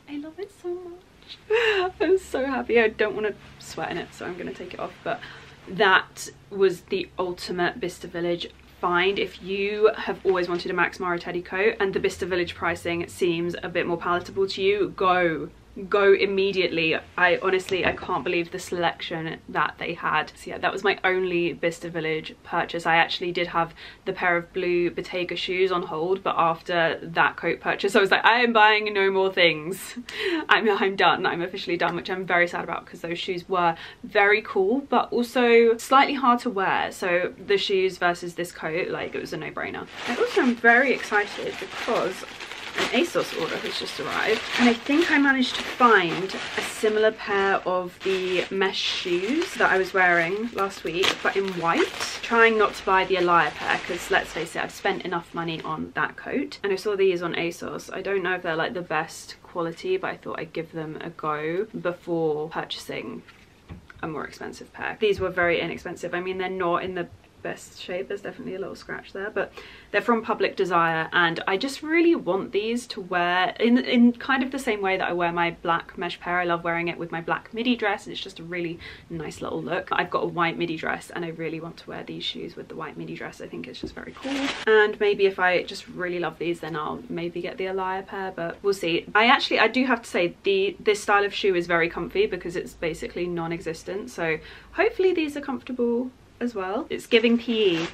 Speaker 1: I love it so much. I'm so happy. I don't want to sweat in it, so I'm going to take it off. But that was the ultimate Bicester Village find if you have always wanted a Max Mara teddy coat and the Bicester Village pricing seems a bit more palatable to you, go go immediately. I honestly, I can't believe the selection that they had. So yeah, that was my only Bicester Village purchase. I actually did have the pair of blue Bottega shoes on hold, but after that coat purchase, I was like, I am buying no more things. I'm, I'm done, I'm officially done, which I'm very sad about because those shoes were very cool, but also slightly hard to wear. So the shoes versus this coat, like it was a no-brainer. I also am very excited because an ASOS order has just arrived and I think I managed to find a similar pair of the mesh shoes that I was wearing last week but in white trying not to buy the Alaïa pair because let's face it I've spent enough money on that coat and I saw these on ASOS I don't know if they're like the best quality but I thought I'd give them a go before purchasing a more expensive pair. These were very inexpensive. I mean, they're not in the best shape. There's definitely a little scratch there, but they're from Public Desire and I just really want these to wear in, in kind of the same way that I wear my black mesh pair. I love wearing it with my black midi dress. And it's just a really nice little look. I've got a white midi dress and I really want to wear these shoes with the white midi dress. I think it's just very cool. And maybe if I just really love these, then I'll maybe get the Alaïa pair, but we'll see. I actually, I do have to say the this style of shoe is very comfy because it's basically non-existent. So hopefully these are comfortable as well. It's giving PE.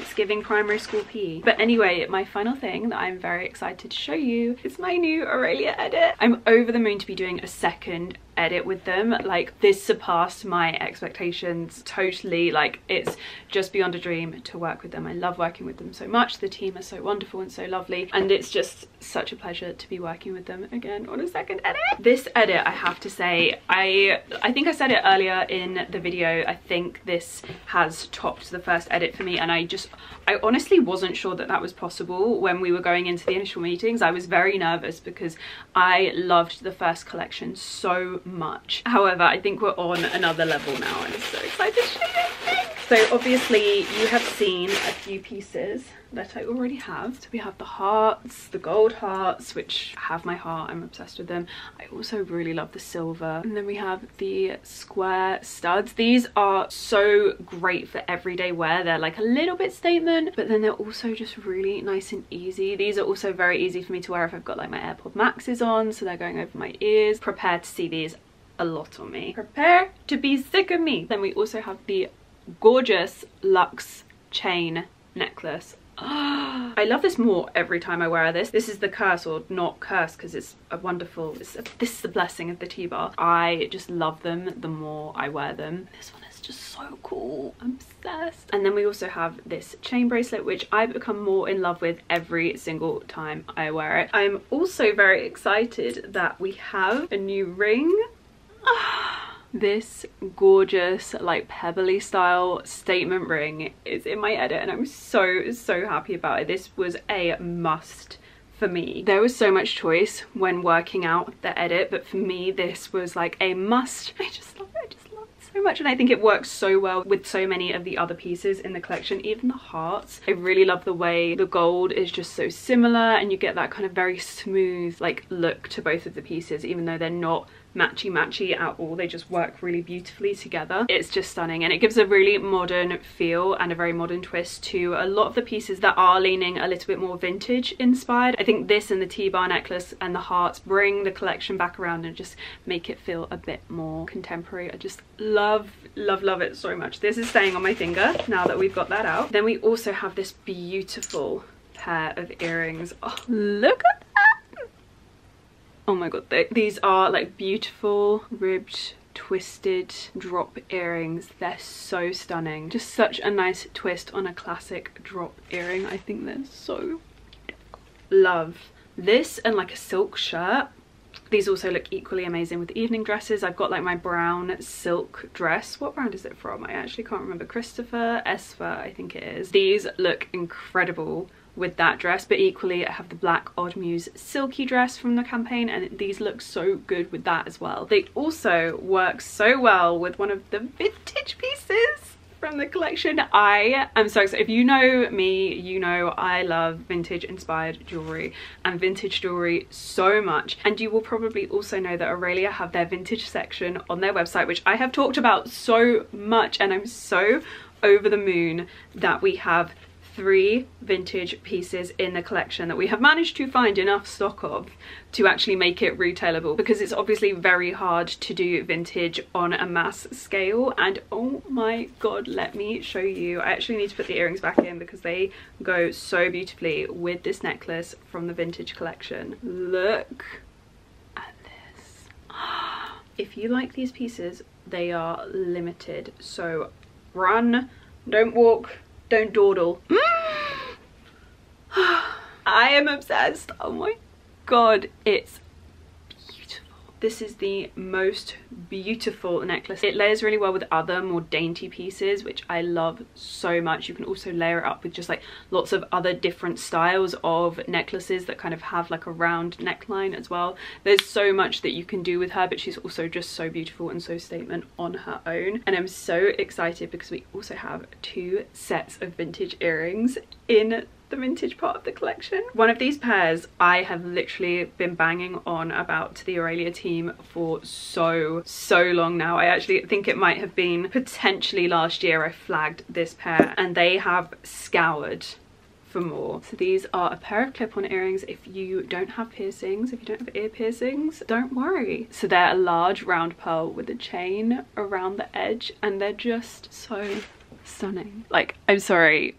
Speaker 1: It's giving primary school PE. But anyway, my final thing that I'm very excited to show you is my new Orelia edit. I'm over the moon to be doing a second edit with them. Like this surpassed my expectations totally. Like it's just beyond a dream to work with them. I love working with them so much. The team are so wonderful and so lovely. And it's just such a pleasure to be working with them again on a second edit. This edit i have to say i i think i said it earlier in the video. I think this has topped the first edit for me. And i just i honestly wasn't sure that that was possible when we were going into the initial meetings. I was very nervous because i loved the first collection so much. However, I think we're on another level now. I'm so excited to show you So obviously you have seen a few pieces that I already have. So we have the hearts, the gold hearts, which have my heart, I'm obsessed with them. I also really love the silver. And then we have the square studs. These are so great for everyday wear. They're like a little bit statement, but then they're also just really nice and easy. These are also very easy for me to wear if I've got like my AirPod Maxes on, so they're going over my ears. Prepare to see these a lot on me. Prepare to be sick of me. Then we also have the gorgeous luxe chain necklace. I love this more every time I wear this. This is the curse or not curse because it's a wonderful, it's a, this is the blessing of the T-bar. I just love them the more I wear them. This one is just so cool. I'm obsessed. And then we also have this chain bracelet which I become more in love with every single time I wear it. I'm also very excited that we have a new ring. Ah. This gorgeous like pebbly style statement ring is in my edit and I'm so so happy about it. This was a must for me. There was so much choice when working out the edit but for me this was like a must. I just love it. I just so much and I think it works so well with so many of the other pieces in the collection even the hearts. I really love the way the gold is just so similar and you get that kind of very smooth like look to both of the pieces even though they're not matchy matchy at all. They just work really beautifully together. It's just stunning and it gives a really modern feel and a very modern twist to a lot of the pieces that are leaning a little bit more vintage inspired. I think this and the t-bar necklace and the hearts bring the collection back around and just make it feel a bit more contemporary. I just love love love love it so much. This is staying on my finger now that we've got that out. Then we also have this beautiful pair of earrings. Oh look at that oh my god they, these are like beautiful ribbed twisted drop earrings. They're so stunning. Just such a nice twist on a classic drop earring. I think they're so love this and like a silk shirt these also look equally amazing with evening dresses. I've got like my brown silk dress. What brand is it from? I actually can't remember. Christopher Esber, I think it is. These look incredible with that dress but equally I have the black Odd Muse silky dress from the campaign and these look so good with that as well. They also work so well with one of the vintage pieces from the collection. I am so excited. If you know me, you know I love vintage inspired jewellery and vintage jewellery so much. And you will probably also know that Orelia have their vintage section on their website, which I have talked about so much and I'm so over the moon that we have three vintage pieces in the collection that we have managed to find enough stock of to actually make it retailable because it's obviously very hard to do vintage on a mass scale. And oh my god let me show you. I actually need to put the earrings back in because they go so beautifully with this necklace from the vintage collection. Look at this. If you like these pieces they are limited. So run don't walk don't dawdle. I am obsessed. Oh my god, it's this is the most beautiful necklace. It layers really well with other more dainty pieces, which I love so much. You can also layer it up with just like lots of other different styles of necklaces that kind of have like a round neckline as well. There's so much that you can do with her, but she's also just so beautiful and so statement on her own. And I'm so excited because we also have two sets of vintage earrings in the vintage part of the collection. One of these pairs I have literally been banging on about to the Orelia team for so, so long now. I actually think it might have been potentially last year I flagged this pair and they have scoured for more. So these are a pair of clip-on earrings. If you don't have piercings, if you don't have ear piercings, don't worry. So they're a large round pearl with a chain around the edge and they're just so stunning. Like, I'm sorry,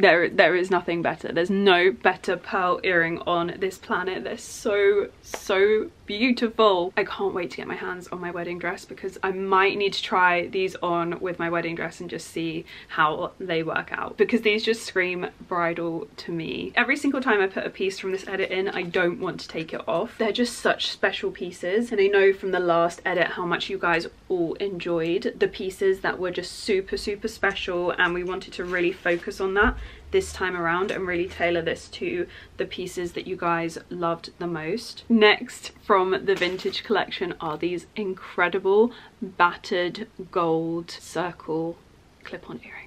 Speaker 1: there there is nothing better. There's no better pearl earring on this planet. They're so so beautiful. I can't wait to get my hands on my wedding dress because i might need to try these on with my wedding dress and just see how they work out because these just scream bridal to me. Every single time i put a piece from this edit in i don't want to take it off. They're just such special pieces and i know from the last edit how much you guys all enjoyed the pieces that were just super super special and we wanted to really focus on that this time around and really tailor this to the pieces that you guys loved the most. Next from the vintage collection are these incredible battered gold circle clip-on earrings.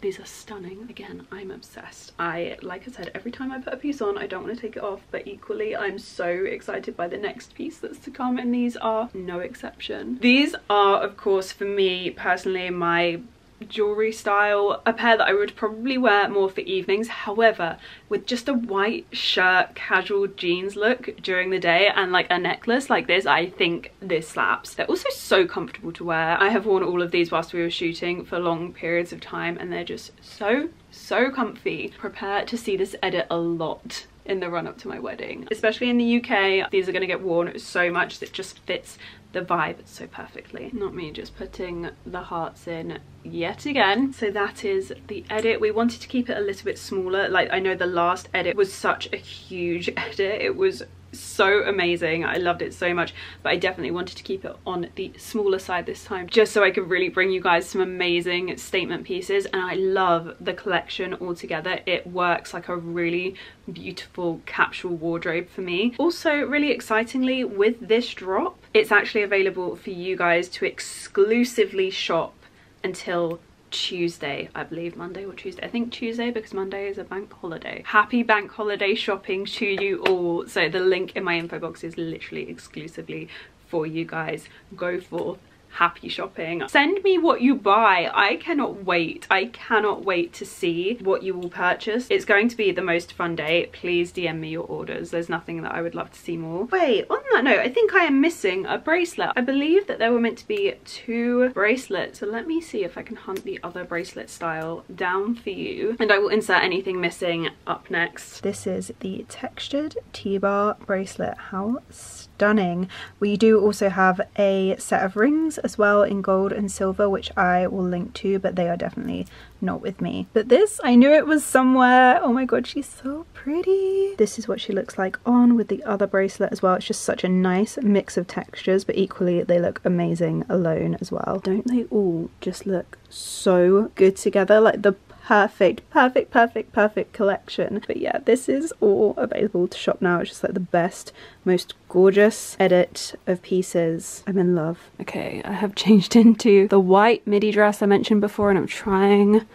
Speaker 1: These are stunning. Again i'm obsessed. I like i said every time i put a piece on i don't want to take it off but equally i'm so excited by the next piece that's to come and these are no exception. These are of course for me personally my jewelry style a pair that I would probably wear more for evenings. However with just a white shirt casual jeans look during the day and like a necklace like this I think this slaps. They're also so comfortable to wear. I have worn all of these whilst we were shooting for long periods of time and they're just so so comfy. Prepare to see this edit a lot in the run up to my wedding especially in the UK these are going to get worn so much that just fits the vibe so perfectly. Not me just putting the hearts in yet again. So that is the edit. We wanted to keep it a little bit smaller. Like I know the last edit was such a huge edit. It was so amazing. I loved it so much but i definitely wanted to keep it on the smaller side this time just so i could really bring you guys some amazing statement pieces and i love the collection altogether. It works like a really beautiful capsule wardrobe for me. Also really excitingly with this drop it's actually available for you guys to exclusively shop until Tuesday, I believe, Monday or Tuesday. I think Tuesday because Monday is a bank holiday. Happy bank holiday shopping to you all. So the link in my info box is literally exclusively for you guys. Go forth happy shopping. Send me what you buy. I cannot wait. I cannot wait to see what you will purchase. It's going to be the most fun day. Please DM me your orders. There's nothing that I would love to see more. Wait, on that note, I think I am missing a bracelet. I believe that there were meant to be two bracelets. So let me see if I can hunt the other bracelet style down for you. And I will insert anything missing up next. This is the textured T-bar bracelet. How stunning. We do also have a set of rings as well in gold and silver, which I will link to, but they are definitely not with me. But this, I knew it was somewhere. Oh my god, she's so pretty. This is what she looks like on with the other bracelet as well. It's just such a nice mix of textures, but equally they look amazing alone as well. Don't they all just look so good together? Like the perfect, perfect, perfect, perfect collection. But yeah, this is all available to shop now. It's just like the best, most gorgeous edit of pieces. I'm in love. Okay, I have changed into the white midi dress I mentioned before and I'm trying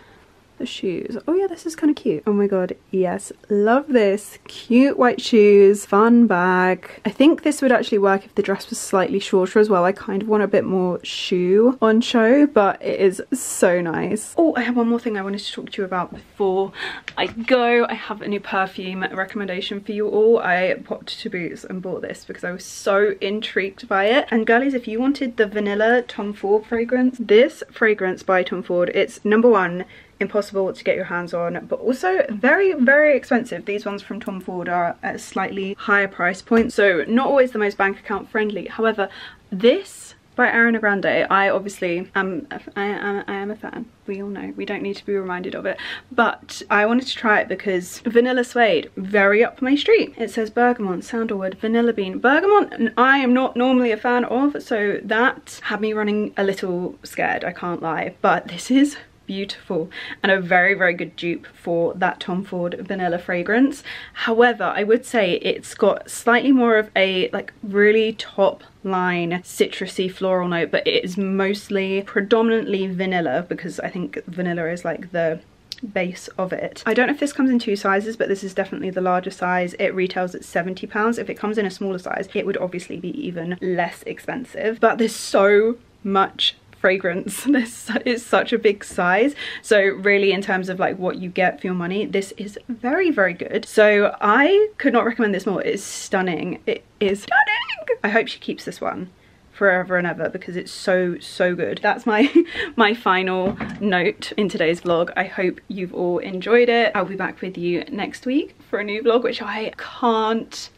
Speaker 1: the shoes. Oh yeah, this is kind of cute. Oh my god, yes, love this. Cute white shoes, fun bag. I think this would actually work if the dress was slightly shorter as well. I kind of want a bit more shoe on show, but it is so nice. Oh, I have one more thing I wanted to talk to you about before I go. I have a new perfume recommendation for you all. I popped to Boots and bought this because I was so intrigued by it. And girlies, if you wanted the vanilla Tom Ford fragrance, this fragrance by Tom Ford, it's number one impossible to get your hands on but also very very expensive these ones from tom ford are at a slightly higher price point so not always the most bank account friendly however this by Ariana Grande, I obviously am, I I am a fan. We all know, we don't need to be reminded of it. But I wanted to try it because Vanilla Suede, very up my street. It says bergamot, sandalwood, vanilla bean. Bergamot, I am not normally a fan of, so that had me running a little scared, I can't lie. But this is beautiful and a very very good dupe for that Tom Ford vanilla fragrance however I would say it's got slightly more of a like really top line citrusy floral note but it is mostly predominantly vanilla because I think vanilla is like the base of it. I don't know if this comes in two sizes, but this is definitely the larger size. It retails at 70 pounds. If it comes in a smaller size, it would obviously be even less expensive. But there's so much fragrance. This is such a big size. So really in terms of like what you get for your money, this is very, very good. So I could not recommend this more. It is stunning. It is stunning. I hope she keeps this one forever and ever because it's so so good that's my my final note in today's vlog i hope you've all enjoyed it i'll be back with you next week for a new vlog which i can't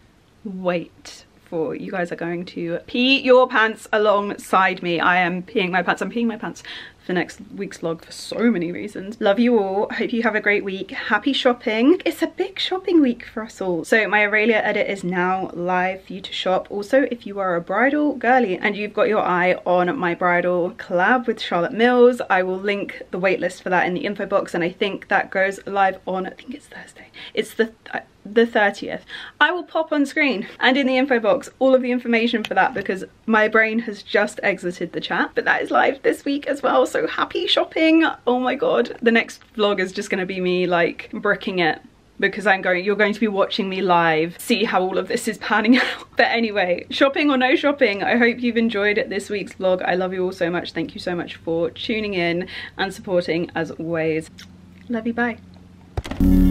Speaker 1: wait for. You guys are going to pee your pants alongside me. I am peeing my pants. I'm peeing my pants for next week's vlog for so many reasons. Love you all. Hope you have a great week. Happy shopping. It's a big shopping week for us all. So my Orelia edit is now live for you to shop. Also, if you are a bridal girly and you've got your eye on my bridal collab with Charlotte Mills, I will link the waitlist for that in the info box and I think that goes live on, I think it's Thursday. It's the, the 30th. I will pop on screen and in the info box all of the information for that because my brain has just exited the chat. But that is live this week as well, so happy shopping. Oh my god, the next vlog is just gonna be me like bricking it because I'm going, you're going to be watching me live, see how all of this is panning out. But anyway, shopping or no shopping, I hope you've enjoyed this week's vlog. I love you all so much. Thank you so much for tuning in and supporting as always. Love you, bye.